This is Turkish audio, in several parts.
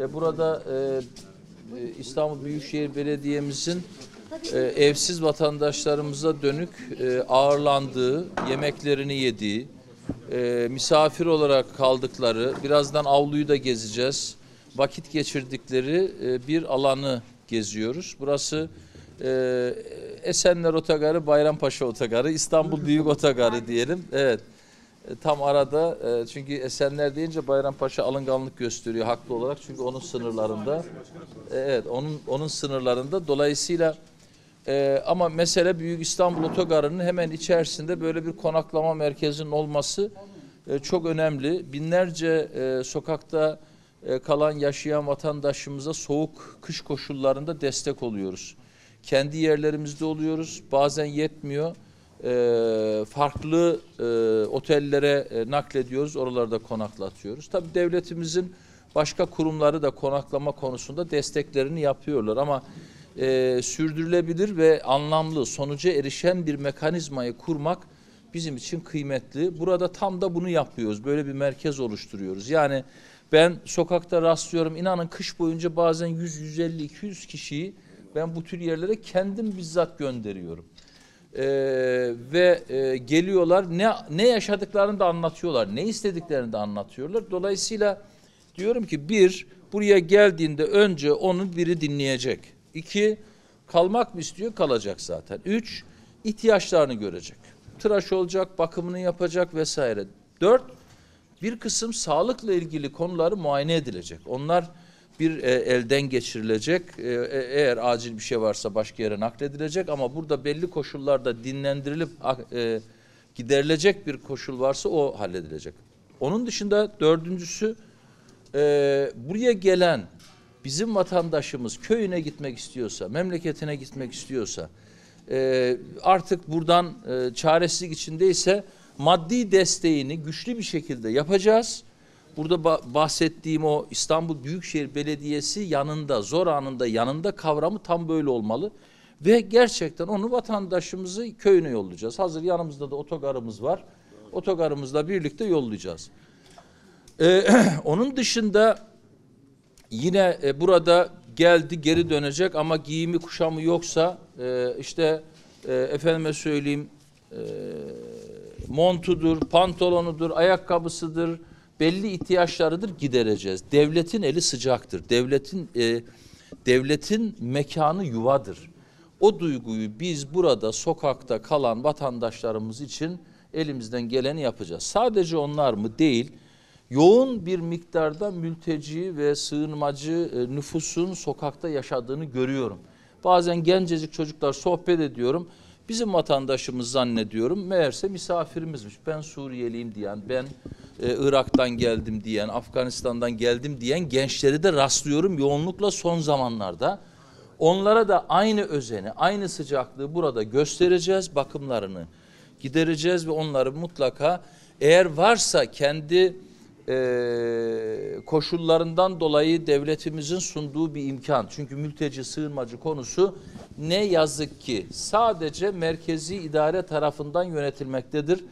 E, burada e, e, İstanbul Büyükşehir Belediye'mizin e, evsiz vatandaşlarımıza dönük e, ağırlandığı, yemeklerini yediği, e, misafir olarak kaldıkları, birazdan avluyu da gezeceğiz, vakit geçirdikleri e, bir alanı geziyoruz. Burası e, Esenler Otogarı, Bayrampaşa Otogarı, İstanbul Büyük Otogarı diyelim. Evet. E, Tam arada e, çünkü Esenler deyince Bayrampaşa alınganlık gösteriyor haklı olarak çünkü onun sınırlarında. E, Evet onun onun sınırlarında dolayısıyla e, ama mesele Büyük İstanbul Otogarı'nın hemen içerisinde böyle bir konaklama merkezinin olması e, çok önemli. Binlerce e, sokakta e, kalan yaşayan vatandaşımıza soğuk kış koşullarında destek oluyoruz. Kendi yerlerimizde oluyoruz. Bazen yetmiyor. E, farklı e, otellere e, naklediyoruz. Oralarda konaklatıyoruz. Tabii devletimizin başka kurumları da konaklama konusunda desteklerini yapıyorlar ama e, sürdürülebilir ve anlamlı sonuca erişen bir mekanizmayı kurmak bizim için kıymetli. Burada tam da bunu yapıyoruz. Böyle bir merkez oluşturuyoruz. Yani ben sokakta rastlıyorum. İnanın kış boyunca bazen 100, 150, 200 kişiyi ben bu tür yerlere kendim bizzat gönderiyorum. Ee, ve e, geliyorlar ne ne yaşadıklarını da anlatıyorlar. Ne istediklerini de anlatıyorlar. Dolayısıyla diyorum ki bir buraya geldiğinde önce onu biri dinleyecek. İki kalmak mı istiyor? Kalacak zaten. Üç ihtiyaçlarını görecek. Tıraş olacak, bakımını yapacak vesaire. Dört bir kısım sağlıkla ilgili konuları muayene edilecek. Onlar bir e, elden geçirilecek. E, e, eğer acil bir şey varsa başka yere nakledilecek ama burada belli koşullarda dinlendirilip ak- e, giderilecek bir koşul varsa o halledilecek. Onun dışında dördüncüsü e, buraya gelen bizim vatandaşımız köyüne gitmek istiyorsa, memleketine gitmek istiyorsa, e, artık buradan e, çaresizlik içindeyse maddi desteğini güçlü bir şekilde yapacağız. Burada ba- bahsettiğim o İstanbul Büyükşehir Belediyesi yanında, zor anında yanında kavramı tam böyle olmalı. Ve gerçekten onu vatandaşımızı köyüne yollayacağız. Hazır yanımızda da otogarımız var. Otogarımızla birlikte yollayacağız. Ee, onun dışında yine e, burada geldi geri dönecek ama giyimi kuşamı yoksa e, işte e, efendime söyleyeyim e, montudur, pantolonudur, ayakkabısıdır, belli ihtiyaçlarıdır gidereceğiz. Devletin eli sıcaktır. Devletin e, devletin mekanı yuvadır. O duyguyu biz burada sokakta kalan vatandaşlarımız için elimizden geleni yapacağız. Sadece onlar mı değil, yoğun bir miktarda mülteci ve sığınmacı e, nüfusun sokakta yaşadığını görüyorum. Bazen gencecik çocuklar sohbet ediyorum. Bizim vatandaşımız zannediyorum. Meğerse misafirimizmiş. Ben Suriyeliyim diyen, ben e, Irak'tan geldim diyen, Afganistan'dan geldim diyen gençleri de rastlıyorum yoğunlukla son zamanlarda. Onlara da aynı özeni, aynı sıcaklığı burada göstereceğiz, bakımlarını gidereceğiz ve onları mutlaka eğer varsa kendi e, koşullarından dolayı devletimizin sunduğu bir imkan. Çünkü mülteci sığınmacı konusu ne yazık ki sadece merkezi idare tarafından yönetilmektedir.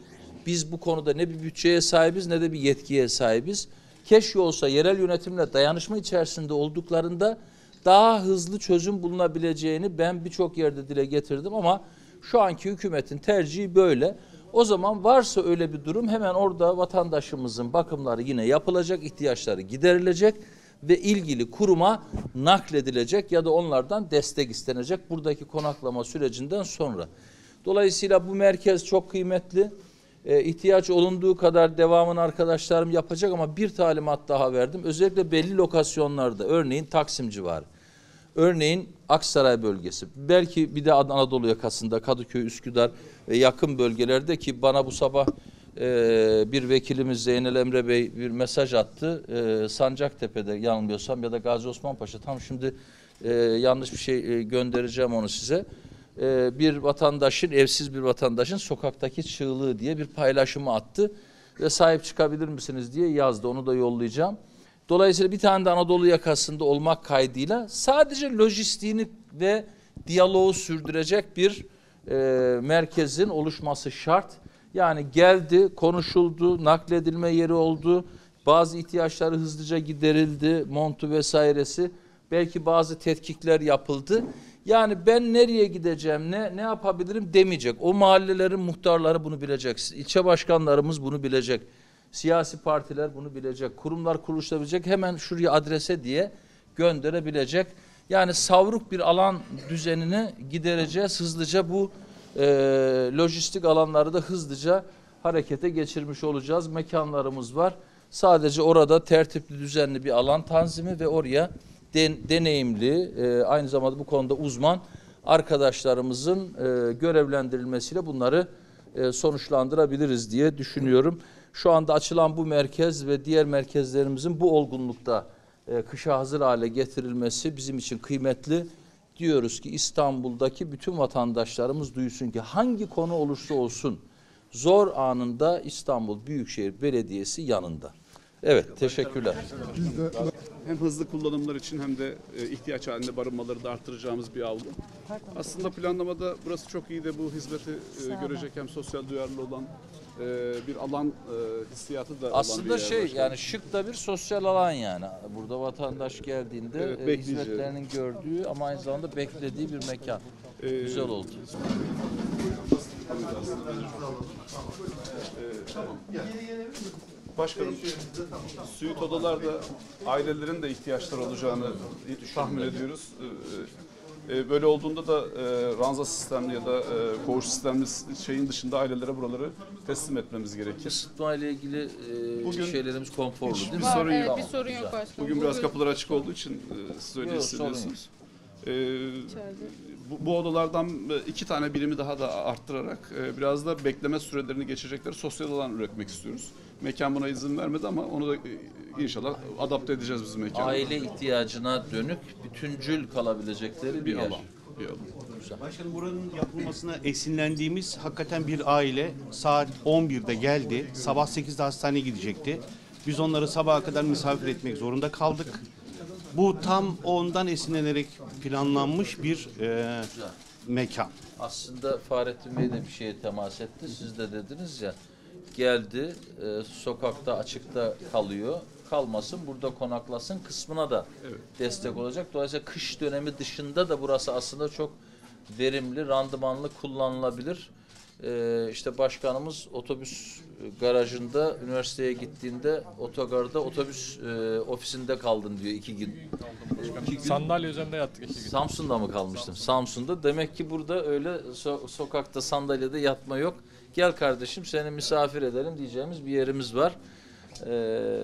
Biz bu konuda ne bir bütçeye sahibiz ne de bir yetkiye sahibiz. Keşke olsa yerel yönetimle dayanışma içerisinde olduklarında daha hızlı çözüm bulunabileceğini ben birçok yerde dile getirdim ama şu anki hükümetin tercihi böyle. O zaman varsa öyle bir durum hemen orada vatandaşımızın bakımları yine yapılacak, ihtiyaçları giderilecek ve ilgili kuruma nakledilecek ya da onlardan destek istenecek buradaki konaklama sürecinden sonra. Dolayısıyla bu merkez çok kıymetli. Ee, ihtiyaç olunduğu kadar devamını arkadaşlarım yapacak ama bir talimat daha verdim. Özellikle belli lokasyonlarda örneğin Taksim civarı. Örneğin Aksaray bölgesi, belki bir de Anadolu yakasında Kadıköy, Üsküdar ve yakın bölgelerde ki bana bu sabah e, bir vekilimiz Zeynel Emre Bey bir mesaj attı. E, Sancaktepe'de yanılmıyorsam ya da Gazi Osman Paşa tam şimdi e, yanlış bir şey e, göndereceğim onu size. E, bir vatandaşın, evsiz bir vatandaşın sokaktaki çığlığı diye bir paylaşımı attı ve sahip çıkabilir misiniz diye yazdı. Onu da yollayacağım. Dolayısıyla bir tane de Anadolu yakasında olmak kaydıyla sadece lojistiğini ve diyaloğu sürdürecek bir e, merkezin oluşması şart. Yani geldi, konuşuldu, nakledilme yeri oldu, Bazı ihtiyaçları hızlıca giderildi, montu vesairesi. Belki bazı tetkikler yapıldı. Yani ben nereye gideceğim, ne ne yapabilirim demeyecek. O mahallelerin muhtarları bunu bilecek. İlçe başkanlarımız bunu bilecek. Siyasi partiler bunu bilecek. Kurumlar kuruluşlar bilecek. Hemen şuraya adrese diye gönderebilecek. Yani savruk bir alan düzenini gidereceğiz. Hızlıca bu e, lojistik alanları da hızlıca harekete geçirmiş olacağız. Mekanlarımız var. Sadece orada tertipli düzenli bir alan tanzimi ve oraya den- deneyimli e, aynı zamanda bu konuda uzman arkadaşlarımızın e, görevlendirilmesiyle bunları e, sonuçlandırabiliriz diye düşünüyorum. Şu anda açılan bu merkez ve diğer merkezlerimizin bu olgunlukta e, kışa hazır hale getirilmesi bizim için kıymetli. Diyoruz ki İstanbul'daki bütün vatandaşlarımız duysun ki hangi konu olursa olsun zor anında İstanbul Büyükşehir Belediyesi yanında. Evet, teşekkürler. Hem hızlı kullanımlar için hem de e, ihtiyaç halinde barınmaları da arttıracağımız bir avlu. Aslında planlamada burası çok iyi de bu hizmeti e, görecek hem sosyal duyarlı olan e, bir alan e, hissiyatı da olan bir Aslında yer şey başkanım. yani şık da bir sosyal alan yani. Burada vatandaş geldiğinde Evet, e, hizmetlerinin gördüğü ama aynı zamanda beklediği bir mekan. Ee, Güzel oldu. Başkanım, Süit odalarda ailelerin de ihtiyaçları olacağını tahmin ediyoruz. Ee, e, Böyle olduğunda da e, ranza sistemli ya da e, koğuş sistemli şeyin dışında ailelere buraları teslim etmemiz gerekir. Isıtma ile ilgili e, Bugün şeylerimiz konforlu değil mi? bir sorun evet, yok. bir sorun yok başkanım. Bugün biraz kapılar açık olduğu için e, siz öyle Yok, sorun hissediyorsunuz. Ee, İçeride. Bu, bu odalardan e, iki tane birimi daha da arttırarak e, biraz da bekleme sürelerini geçecekleri sosyal alan üretmek istiyoruz. Mekan buna izin vermedi ama onu da e, inşallah adapte edeceğiz bizim mekana. Aile ihtiyacına dönük bütüncül kalabilecekleri bir, bir yer. alan. Bir alan. Başkanım buranın yapılmasına esinlendiğimiz hakikaten bir aile saat 11'de geldi. Sabah 8'de hastaneye gidecekti. Biz onları sabaha kadar misafir etmek zorunda kaldık. Bu tam ondan esinlenerek planlanmış bir e, mekan. Aslında Fahrettin Bey de bir şeye temas etti. Siz de dediniz ya geldi e, sokakta açıkta kalıyor. Kalmasın burada konaklasın kısmına da destek olacak. Dolayısıyla kış dönemi dışında da burası aslında çok verimli, randımanlı kullanılabilir. E, işte başkanımız otobüs garajında üniversiteye gittiğinde otogarda otobüs e, ofisinde kaldın diyor iki gün. İki gün Sandalye üzerinde yattık iki gün. Samsun'da mı kalmıştım? Samsun'da. Demek ki burada öyle so- sokakta sandalyede yatma yok. Gel kardeşim seni misafir edelim diyeceğimiz bir yerimiz var. Ee,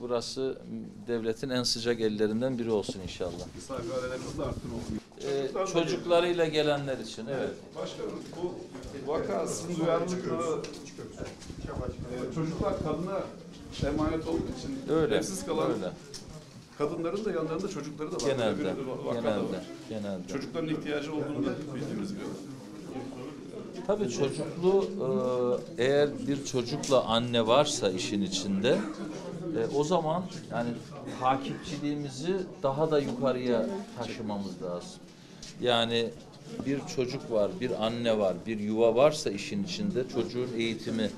burası devletin en sıcak ellerinden biri olsun inşallah. Misafir ailelerimiz de. Ee, çocuklarıyla gelenler için evet. Başkanım bu vaka sizin duyarlılıkları e, çocuklar kadına emanet olduğu için Öyle. evsiz kalan Öyle. kadınların da yanlarında çocukları da var. Genelde. Genelde. var. Genelde. Çocukların ihtiyacı olduğunu bildiğimiz gibi. Tabii çocuklu e, eğer bir çocukla anne varsa işin içinde e, o zaman yani takipçiliğimizi daha da yukarıya taşımamız lazım. Yani bir çocuk var, bir anne var, bir yuva varsa işin içinde çocuğun eğitimi,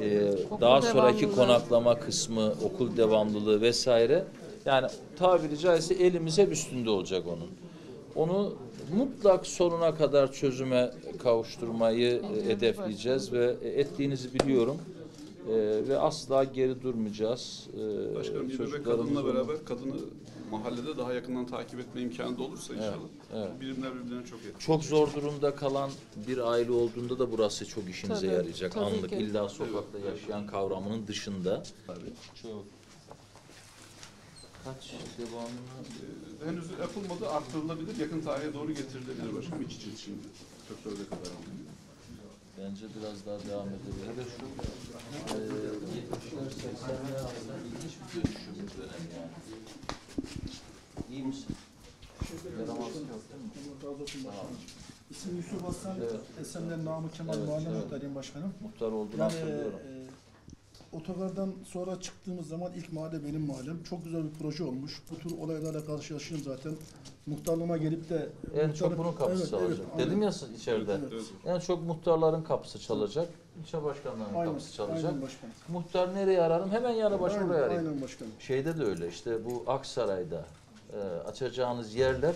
e, daha sonraki konaklama kısmı, okul devamlılığı vesaire yani tabiri caizse elimiz hep üstünde olacak onun. Onu mutlak sonuna kadar çözüme kavuşturmayı e, hedefleyeceğiz ve ettiğinizi biliyorum. E, ve asla geri durmayacağız. E, Başkanım bir bebek kadınla beraber kadını mahallede daha yakından takip etme imkanı da olursa inşallah. evet. Birimler birbirine çok yakın. Çok zor durumda kalan bir aile olduğunda da burası çok işinize Tabii, yarayacak. tabii Anlık ki. illa sokakta yaşayan kavramının dışında. Çok. Kaç devamını Ee, Henüz yapılmadı, arttırılabilir, yakın tarihe doğru getirilebilir başkanım. İç için şimdi. 44'e kadar. Bence biraz daha devam edebilir. Hele şu e, 70'ler 80'ler aslında ilginç bir dönüşüm dönem yani. İyi misin? Yaramazlık yok değil mi? Sağ ol. İsmim Yusuf Aslan, Evet. Esenler Namık Kemal Evet, Mahalle evet. Muhtarıyım Başkanım. Muhtar olduğunu Yani hatırlıyorum. e, otogardan sonra çıktığımız zaman ilk mahalle benim mahallem. Çok güzel bir proje olmuş. Bu tür olaylarla karşılaşıyorum zaten. Muhtarlığıma gelip de... En muhtarlık- çok bunun kapısı Evet, çalacak. evet, aynen. Dedim ya içeride. Evet. En çok muhtarların kapısı çalacak. ilçe başkanlarının Aynen, kapısı çalacak. aynen başkanım. Muhtar nereye ararım? Hemen yanı başı Aynen, buraya arayayım. aynen başkanım. Şeyde de öyle işte bu Aksaray'da e, açacağınız yerler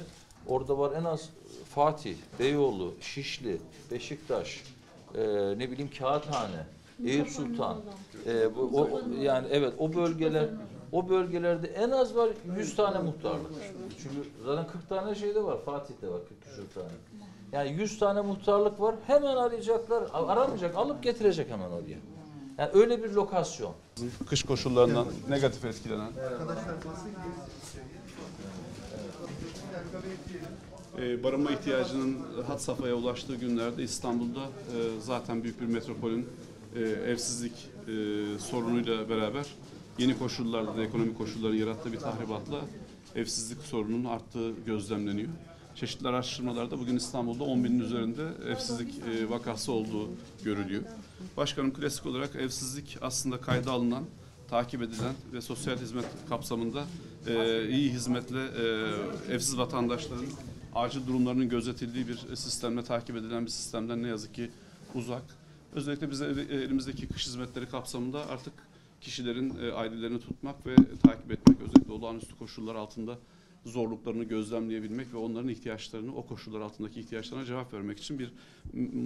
orada var en az Fatih, Beyoğlu, Şişli, Beşiktaş, e, ne bileyim Kağıthane, Eyüp Sultan. E, bu, o, yani evet o bölgeler o bölgelerde en az var 100 tane muhtarlık. Çünkü zaten 40 tane şeyde var. Fatih'te var 40 küsur tane. Yani 100 tane muhtarlık var. Hemen arayacaklar. Aramayacak, alıp getirecek hemen oraya. Yani öyle bir lokasyon. Kış koşullarından negatif etkilenen. Ee, barınma ihtiyacının had safhaya ulaştığı günlerde İstanbul'da e, zaten büyük bir metropolün e, evsizlik e, sorunuyla beraber yeni koşullarda da ekonomik koşulların yarattığı bir tahribatla evsizlik sorununun arttığı gözlemleniyor. Çeşitli araştırmalarda bugün İstanbul'da 10 binin üzerinde evsizlik e, vakası olduğu görülüyor. Başkanım klasik olarak evsizlik aslında kayda alınan, takip edilen ve sosyal hizmet kapsamında e, iyi hizmetle e, evsiz vatandaşların acil durumlarının gözetildiği bir sistemle takip edilen bir sistemden ne yazık ki uzak. Özellikle bize e, elimizdeki kış hizmetleri kapsamında artık kişilerin e, ailelerini tutmak ve takip etmek özellikle olağanüstü koşullar altında zorluklarını gözlemleyebilmek ve onların ihtiyaçlarını o koşullar altındaki ihtiyaçlarına cevap vermek için bir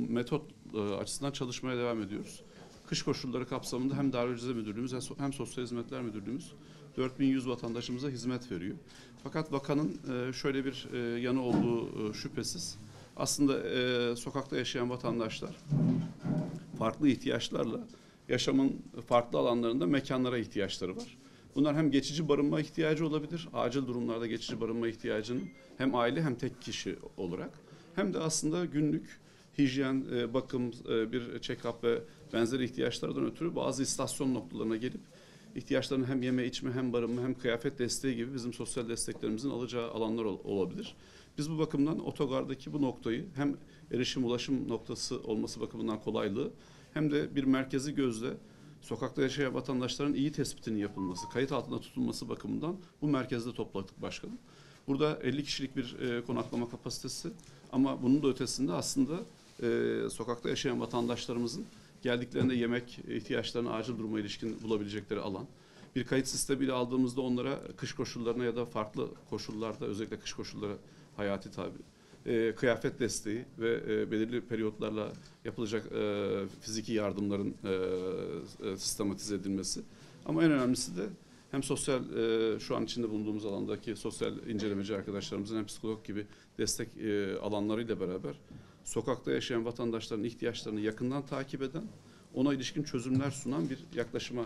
metot e, açısından çalışmaya devam ediyoruz. Kış koşulları kapsamında hem Darülceze Müdürlüğümüz hem so- hem Sosyal Hizmetler Müdürlüğümüz 4100 vatandaşımıza hizmet veriyor. Fakat vakanın e, şöyle bir yanı olduğu şüphesiz. Aslında sokakta yaşayan vatandaşlar farklı ihtiyaçlarla yaşamın farklı alanlarında mekanlara ihtiyaçları var. Bunlar hem geçici barınma ihtiyacı olabilir, acil durumlarda geçici barınma ihtiyacının hem aile hem tek kişi olarak hem de aslında günlük hijyen, e, bakım, e, bir check-up ve benzeri ihtiyaçlardan ötürü bazı istasyon noktalarına gelip ihtiyaçlarını hem yeme içme hem barınma hem kıyafet desteği gibi bizim sosyal desteklerimizin alacağı alanlar ol- olabilir. Biz bu bakımdan otogardaki bu noktayı hem erişim ulaşım noktası olması bakımından kolaylığı hem de bir merkezi gözle sokakta yaşayan vatandaşların iyi tespitinin yapılması, kayıt altında tutulması bakımından bu merkezde topladık başkanım. Burada 50 kişilik bir e, konaklama kapasitesi ama bunun da ötesinde aslında e, sokakta yaşayan vatandaşlarımızın geldiklerinde yemek ihtiyaçlarına acil duruma ilişkin bulabilecekleri alan. Bir kayıt sistemiyle aldığımızda onlara kış koşullarına ya da farklı koşullarda özellikle kış koşulları hayati tabi e, kıyafet desteği ve e, belirli periyotlarla yapılacak e, fiziki yardımların e, e, sistematize edilmesi. Ama en önemlisi de hem sosyal e, şu an içinde bulunduğumuz alandaki sosyal incelemeci arkadaşlarımızın hem psikolog gibi destek e, alanlarıyla beraber sokakta yaşayan vatandaşların ihtiyaçlarını yakından takip eden, ona ilişkin çözümler sunan bir yaklaşıma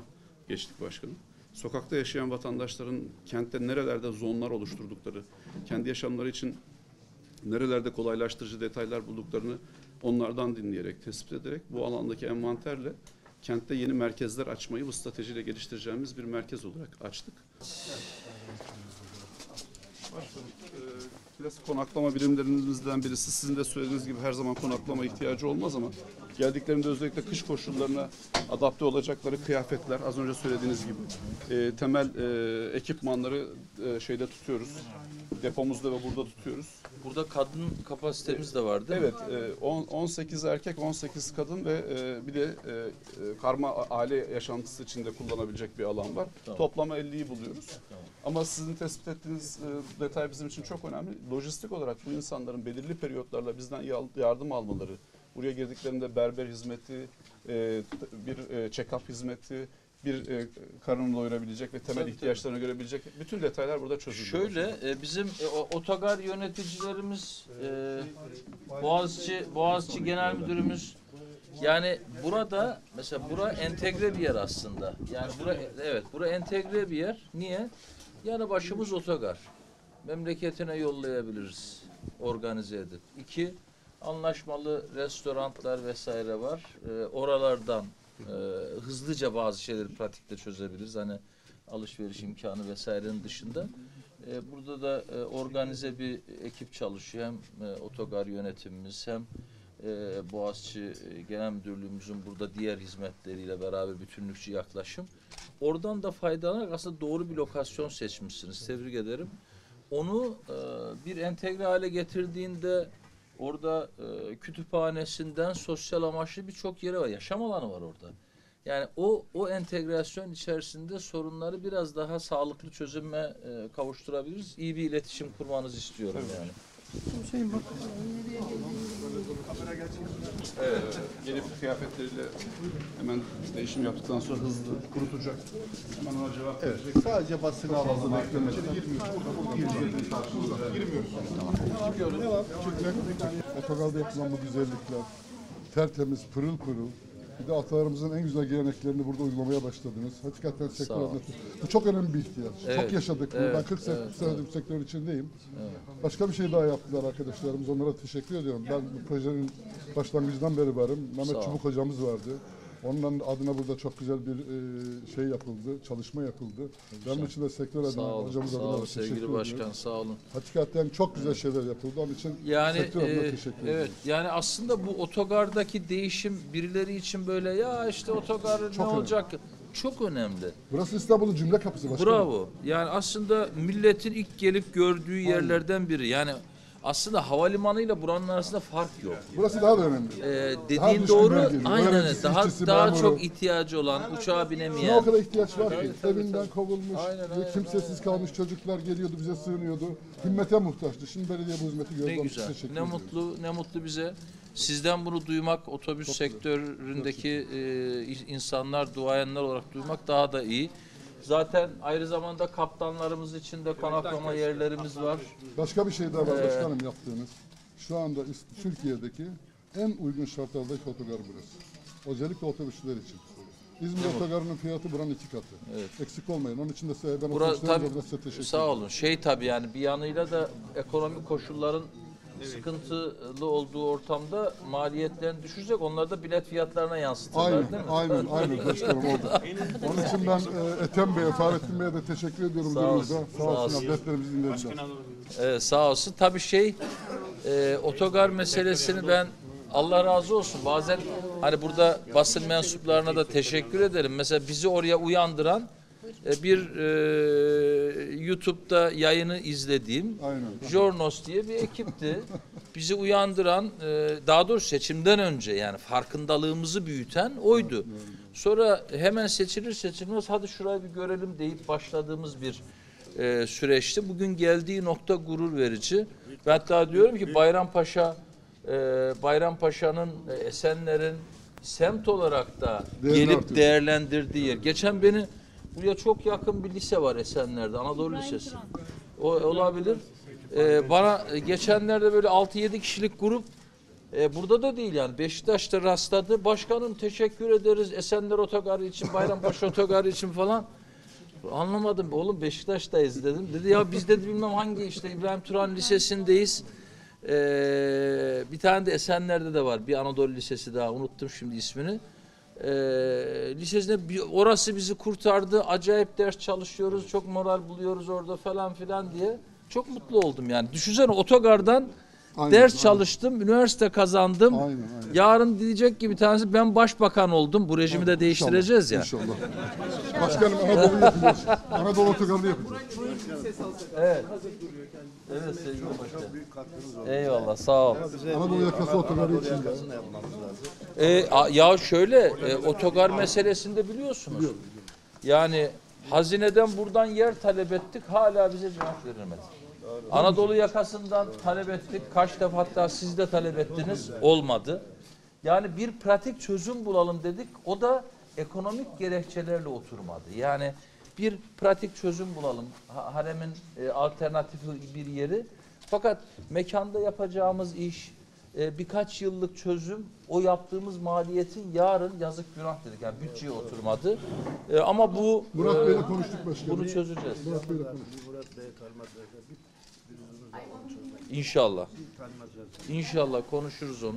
geçtik başkanım. Sokakta yaşayan vatandaşların kentte nerelerde zonlar oluşturdukları, kendi yaşamları için nerelerde kolaylaştırıcı detaylar bulduklarını onlardan dinleyerek, tespit ederek bu alandaki envanterle kentte yeni merkezler açmayı bu stratejiyle geliştireceğimiz bir merkez olarak açtık. Başkanım, klasik konaklama birimlerimizden birisi sizin de söylediğiniz gibi her zaman konaklama ihtiyacı olmaz ama geldiklerinde özellikle kış koşullarına adapte olacakları kıyafetler az önce söylediğiniz gibi e, temel e, ekipmanları e, şeyde tutuyoruz. Depomuzda ve burada tutuyoruz. Burada kadın kapasitemiz de var değil mi? Evet, e, on- 18 erkek, 18 kadın ve e, bir de e, e, karma aile yaşantısı içinde kullanabilecek bir alan var. Tamam. Toplama 50'yi buluyoruz. Ama sizin tespit ettiğiniz e, detay bizim için çok önemli. Lojistik olarak bu insanların belirli periyotlarla bizden yardım almaları, buraya girdiklerinde berber hizmeti, e, bir e, check-up hizmeti, bir e, karnını doyurabilecek ve temel Tabii, ihtiyaçlarını görebilecek bütün detaylar burada çözülüyor. Şöyle e, bizim e, o- otogar yöneticilerimiz e, Boğaziçi Boğaziçi Genel Müdürümüz yani burada mesela bura entegre bir yer aslında. Yani bura evet bura entegre bir yer. Niye? Yani başımız otogar. Memleketine yollayabiliriz organize edip. İki anlaşmalı restoranlar vesaire var. E, oralardan e, hızlıca bazı şeyleri pratikte çözebiliriz. Hani alışveriş imkanı vesairenin dışında. E, burada da e, organize bir ekip çalışıyor. Hem e, otogar yönetimimiz hem e, Boğaziçi e, Genel Müdürlüğümüzün burada diğer hizmetleriyle beraber bütünlükçü yaklaşım. Oradan da faydalanarak aslında doğru bir lokasyon seçmişsiniz. Tebrik ederim. Onu e, bir entegre hale getirdiğinde Orada e, kütüphanesinden sosyal amaçlı birçok yeri var. Yaşam alanı var orada. Yani o o entegrasyon içerisinde sorunları biraz daha sağlıklı çözüme e, kavuşturabiliriz. İyi bir iletişim kurmanızı istiyorum yani. Evet. Gelip kıyafetleriyle hemen değişim yaptıktan sonra hızlı kurutacak. Hemen ona cevap verecek. Sadece basını alalım. Otogarda yapılan bu güzellikler, tertemiz, pırıl pırıl. Bir de atalarımızın en güzel geleneklerini burada uygulamaya başladınız. Hakikaten sektör ol. adına- Bu çok önemli bir ihtiyaç. Evet, Çok yaşadık bunu. evet, ben 40 evet, senedir bu sektörün içindeyim. Başka bir şey daha yaptılar arkadaşlarımız. Onlara teşekkür ediyorum. Ben bu projenin başlangıcından beri varım. Mehmet. Çubuk hocamız vardı. Onun adına burada çok güzel bir e, şey yapıldı, çalışma yapıldı. Ben için de sektör Sağ adına, olun, hocamız sağ adına olun teşekkür sevgili ediyorum. başkan, sağ olun. Hakikaten çok güzel şeyler yapıldı. Onun için Yani sektör adına e, teşekkür evet ediyorum. yani aslında bu otogardaki değişim birileri için böyle ya işte otogar ne önemli. olacak çok önemli. Burası İstanbul'un cümle kapısı başkanım. Bravo. Yani aslında milletin ilk gelip gördüğü yerlerden biri. Yani aslında havalimanıyla buranın arasında fark yok. Burası daha da önemli. Ee, Daha dediğin düşkün doğru. bölge. Aynen. Öğrencisi, Daha işçisi, daha memuru. çok ihtiyacı olan, uçağa binemeyen. o kadar ihtiyaç var ki. Evinden kovulmuş, kimsesiz kalmış çocuklar geliyordu, bize sığınıyordu. Himmete muhtaçtı. Şimdi belediye bu hizmeti gördü. Ne için güzel. Ne mutlu, ne mutlu bize. Sizden bunu duymak, otobüs sektöründeki e, insanlar, duayenler olarak duymak daha da iyi. Zaten ayrı zamanda kaptanlarımız için de konaklama yerlerimiz var. Başka bir şey daha var Ee, başkanım yaptığınız. Şu anda İs- Türkiye'deki en uygun şartlardaki otogar burası. Özellikle otobüsçüler için. İzmir otogarının fiyatı buranın iki katı. Eksik olmayın. Onun için de size ben Bura, tabii, adına size teşekkür sağ ederim. olun. Şey tabii yani bir yanıyla da ekonomik koşulların sıkıntılı olduğu ortamda maliyetlerini düşürecek. Onlar da bilet fiyatlarına yansıtırlar Aynen, değil mi? aynen, aynen başkanım orada. Onun için ben e, Ethem Bey'e, Fahrettin Bey'e de teşekkür ediyorum Sağ olsun, Sağ sağ olsun. dertlerimizi dinlediler. Evet, sağ olsun. Tabii şey e, otogar meselesini ben Allah razı olsun. Bazen hani burada basın mensuplarına da teşekkür ederim. Mesela bizi oraya uyandıran bir e, YouTube'da yayını izlediğim Aynen. Jornos diye bir ekipti. Bizi uyandıran, e, daha doğrusu seçimden önce yani farkındalığımızı büyüten oydu. Sonra hemen seçilir seçilmez hadi şurayı bir görelim deyip başladığımız bir e, süreçti. Bugün geldiği nokta gurur verici. Ben hatta diyorum ki Bayrampaşa, e, Bayrampaşa'nın, e, Esenler'in semt olarak da gelip artırıyor. değerlendirdiği yer. Geçen beni buraya çok yakın bir lise var Esenler'de, Anadolu Lisesi. O olabilir. Ee, bana e, geçenlerde böyle 6-7 kişilik grup e, burada da değil yani Beşiktaş'ta rastladı. Başkanım teşekkür ederiz Esenler Otogarı için, Bayrampaşa Otogarı için falan. Anlamadım oğlum Beşiktaş'tayız dedim. Dedi ya biz dedi bilmem hangi işte İbrahim Turan Lisesi'ndeyiz. Ee, bir tane de Esenler'de de var bir Anadolu Lisesi daha unuttum şimdi ismini. Ee, lisesinde bir- orası bizi kurtardı. Acayip ders çalışıyoruz. Çok moral buluyoruz orada falan filan diye. Çok mutlu oldum yani. Düşünsene otogardan Aynen, ders aynen. çalıştım, üniversite kazandım. Aynen, aynen. Yarın diyecek ki bir tanesi ben başbakan oldum. Bu rejimi de değiştireceğiz ya. İnşallah. Başkanım Anadolu yapacağız. Anadolu otogarını yapacağız. Evet. Evet sevgili başkan. Eyvallah sağ ol. Anadolu yakası otogarı için. E, a- ya şöyle e, otogar meselesinde biliyorsunuz. Yani hazineden buradan yer talep ettik hala bize cevap verilmedi. Anadolu yakasından talep ettik. Kaç defa hatta siz de talep ettiniz. Olmadı. Yani bir pratik çözüm bulalım dedik. O da ekonomik gerekçelerle oturmadı. Yani bir pratik çözüm bulalım. Ha- Haremin e, alternatifi bir yeri. Fakat mekanda yapacağımız iş, e, birkaç yıllık çözüm o yaptığımız maliyetin yarın yazık günah dedik. Yani bütçeye oturmadı. E, ama bu Murat e, Bey'le konuştuk başkanım. bunu çözeceğiz. Murat Bey'le konuştuk. İnşallah. İnşallah konuşuruz onu.